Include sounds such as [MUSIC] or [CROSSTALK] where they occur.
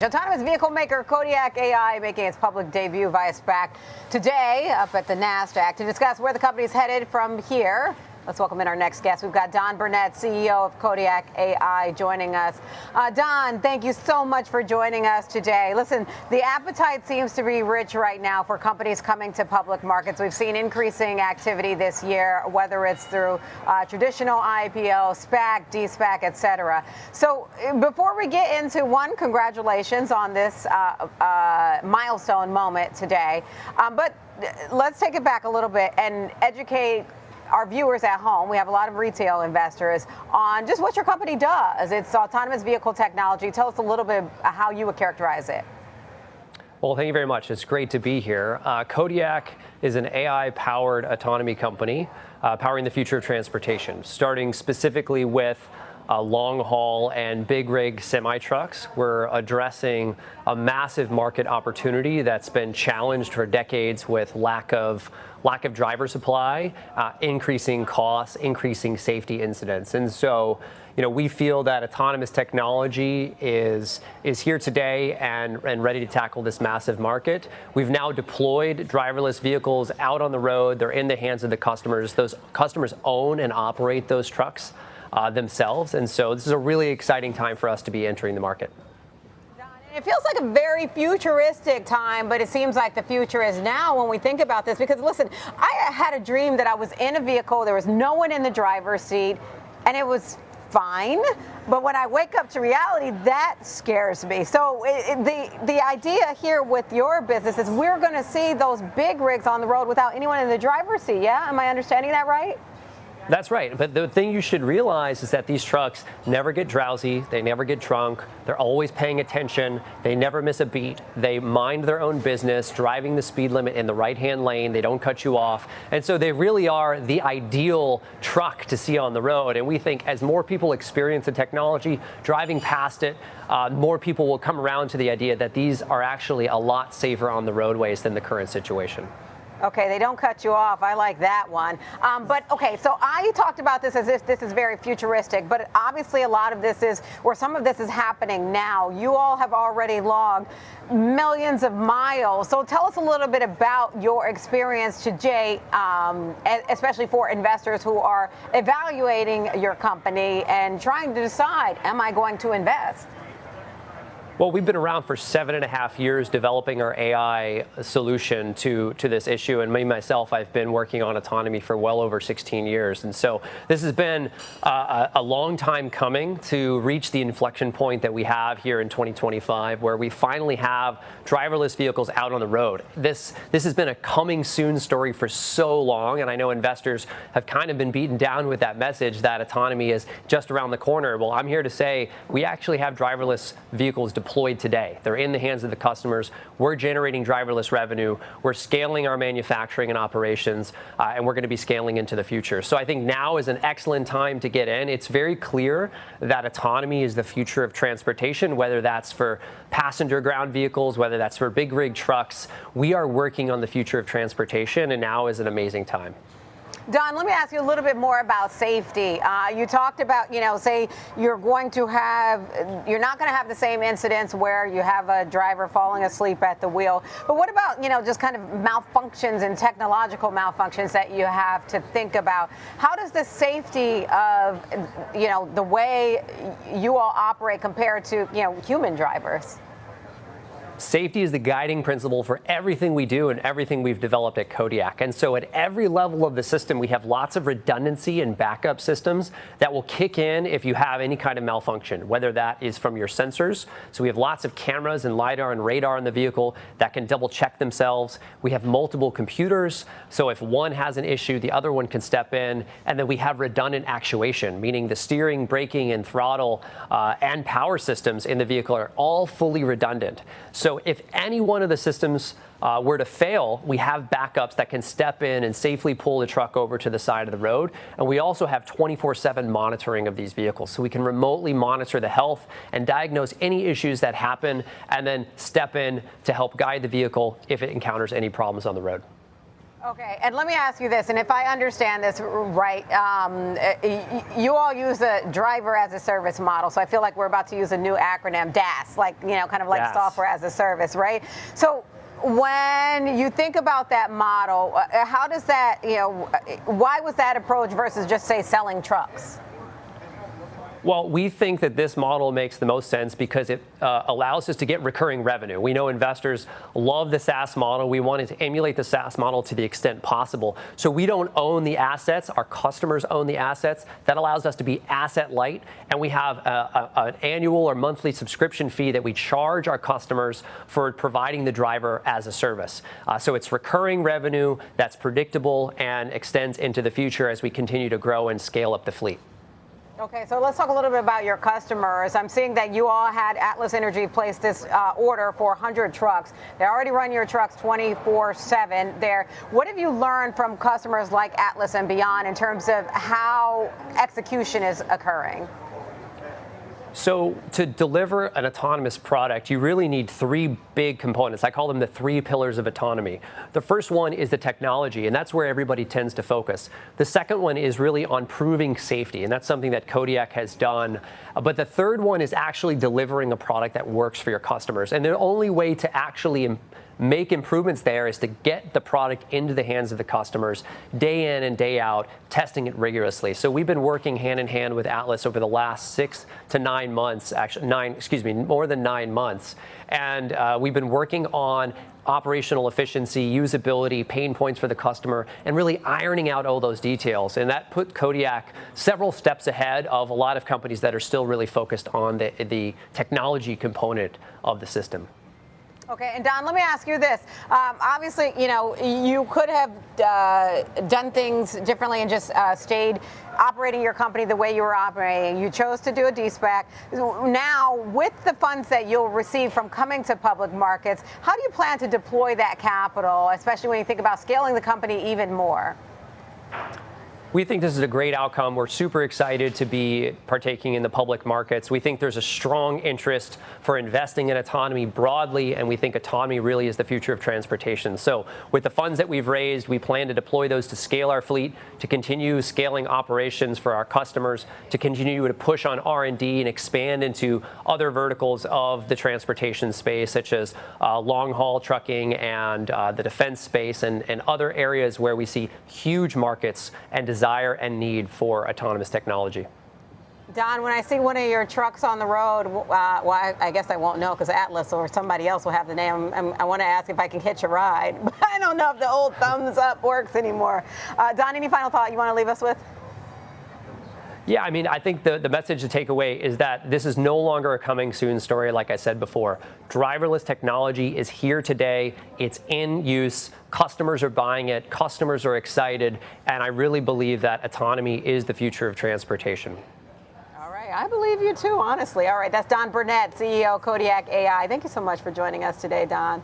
Autonomous vehicle maker Kodiak AI making its public debut via SPAC today up at the NASDAQ to discuss where the company is headed from here. Let's welcome in our next guest. We've got Don Burnette, CEO of Kodiak AI, joining us. Uh, Don, thank you so much for joining us today. Listen, the appetite seems to be rich right now for companies coming to public markets. We've seen increasing activity this year, whether it's through uh, traditional IPO, SPAC, DSPAC, et cetera. So uh, before we get into one, congratulations on this uh, uh milestone moment today. Um, but uh, let's take it back a little bit and educate our viewers at home, we have a lot of retail investors, on just what your company does. It's autonomous vehicle technology. Tell us a little bit how you would characterize it. Well, thank you very much. It's great to be here. Uh, Kodiak is an AI powered autonomy company uh, powering the future of transportation, starting specifically with uh, long haul and big rig semi trucks. We're addressing a massive market opportunity that's been challenged for decades with lack of lack of driver supply, uh, increasing costs, increasing safety incidents. And so, you know, we feel that autonomous technology is is here today and, and ready to tackle this massive market. We've now deployed driverless vehicles out on the road. They're in the hands of the customers. Those customers own and operate those trucks uh, themselves. And so this is a really exciting time for us to be entering the market. It feels like a very futuristic time, but it seems like the future is now when we think about this. Because listen, I had a dream that I was in a vehicle, there was no one in the driver's seat, and it was fine. But when I wake up to reality, that scares me. So it, it, the the idea here with your business is we're going to see those big rigs on the road without anyone in the driver's seat. Yeah, am I understanding that right? That's right. But the thing you should realize is that these trucks never get drowsy. They never get drunk. They're always paying attention. They never miss a beat. They mind their own business, driving the speed limit in the right hand lane. They don't cut you off. And so they really are the ideal truck to see on the road. And we think as more people experience the technology, driving past it, uh, more people will come around to the idea that these are actually a lot safer on the roadways than the current situation. Okay, they don't cut you off. I like that one. Um, but okay, so I talked about this as if this is very futuristic, but obviously a lot of this is, or some of this is happening now. You all have already logged millions of miles. So tell us a little bit about your experience today, um, especially for investors who are evaluating your company and trying to decide, am I going to invest? Well, we've been around for seven and a half years developing our AI solution to, to this issue. And me, myself, I've been working on autonomy for well over 16 years. And so this has been uh, a long time coming to reach the inflection point that we have here in 2025, where we finally have driverless vehicles out on the road. This, this has been a coming soon story for so long. And I know investors have kind of been beaten down with that message that autonomy is just around the corner. Well, I'm here to say we actually have driverless vehicles deployed deployed today. They're in the hands of the customers. We're generating driverless revenue. We're scaling our manufacturing and operations, uh, and we're going to be scaling into the future. So I think now is an excellent time to get in. It's very clear that autonomy is the future of transportation, whether that's for passenger ground vehicles, whether that's for big rig trucks. We are working on the future of transportation, and now is an amazing time. Don, let me ask you a little bit more about safety. Uh, you talked about, you know, say you're going to have, you're not going to have the same incidents where you have a driver falling asleep at the wheel. But what about, you know, just kind of malfunctions and technological malfunctions that you have to think about? How does the safety of, you know, the way you all operate compare to, you know, human drivers? Safety is the guiding principle for everything we do and everything we've developed at Kodiak. And so at every level of the system, we have lots of redundancy and backup systems that will kick in if you have any kind of malfunction, whether that is from your sensors. So we have lots of cameras and LiDAR and radar in the vehicle that can double check themselves. We have multiple computers. So if one has an issue, the other one can step in. And then we have redundant actuation, meaning the steering, braking, and throttle uh, and power systems in the vehicle are all fully redundant. So so if any one of the systems uh, were to fail, we have backups that can step in and safely pull the truck over to the side of the road. And we also have 24 7 monitoring of these vehicles. So we can remotely monitor the health and diagnose any issues that happen and then step in to help guide the vehicle if it encounters any problems on the road. Okay, and let me ask you this, and if I understand this right, um, you all use a driver as a service model, so I feel like we're about to use a new acronym, DAS, like, you know, kind of like DaaS. software as a service, right? So when you think about that model, uh, how does that, you know, why was that approach versus just, say, selling trucks? Well, we think that this model makes the most sense because it uh, allows us to get recurring revenue. We know investors love the SaaS model. We wanted to emulate the SaaS model to the extent possible. So we don't own the assets. Our customers own the assets. That allows us to be asset light. And we have a, a, an annual or monthly subscription fee that we charge our customers for providing the driver as a service. Uh, so it's recurring revenue that's predictable and extends into the future as we continue to grow and scale up the fleet. Okay, so let's talk a little bit about your customers. I'm seeing that you all had Atlas Energy place this uh, order for 100 trucks. They already run your trucks 24/7 there. What have you learned from customers like Atlas and beyond in terms of how execution is occurring? So, to deliver an autonomous product, you really need three big components. I call them the three pillars of autonomy. The first one is the technology, and that's where everybody tends to focus. The second one is really on proving safety, and that's something that Kodiak has done. Uh, But the third one is actually delivering a product that works for your customers. And the only way to actually make improvements there is to get the product into the hands of the customers day in and day out, testing it rigorously. So we've been working hand in hand with Atlas over the last six to nine months, actually nine, excuse me, more than nine months, and uh, we've been working on operational efficiency, usability, pain points for the customer, and really ironing out all those details. And that put Kodiak several steps ahead of a lot of companies that are still really focused on the, the technology component of the system. Okay, and Don, let me ask you this. Um, obviously, you know, you could have uh, done things differently and just uh, stayed operating your company the way you were operating. You chose to do a DSPAC. Now, with the funds that you'll receive from coming to public markets, how do you plan to deploy that capital, especially when you think about scaling the company even more? We think this is a great outcome. We're super excited to be partaking in the public markets. We think there's a strong interest for investing in autonomy broadly, and we think autonomy really is the future of transportation. So, with the funds that we've raised, we plan to deploy those to scale our fleet, to continue scaling operations for our customers, to continue to push on R&D and expand into other verticals of the transportation space, such as uh, long-haul trucking and uh, the defense space, and, and other areas where we see huge markets and desire and need for autonomous technology. Don, when I see one of your trucks on the road, uh, well, I, I guess I won't know because Atlas or somebody else will have the name. I'm, i want to ask if I can hitch a ride, [LAUGHS] but I don't know if the old thumbs up works anymore. Uh, Don, any final thought you want to leave us with? Yeah, I mean, I think the, the message to take away is that this is no longer a coming soon story, like I said before. Driverless technology is here today, it's in use, customers are buying it, customers are excited, and I really believe that autonomy is the future of transportation. All right, I believe you too, honestly. All right, that's Don Burnette, CEO Kodiak AI. Thank you so much for joining us today, Don.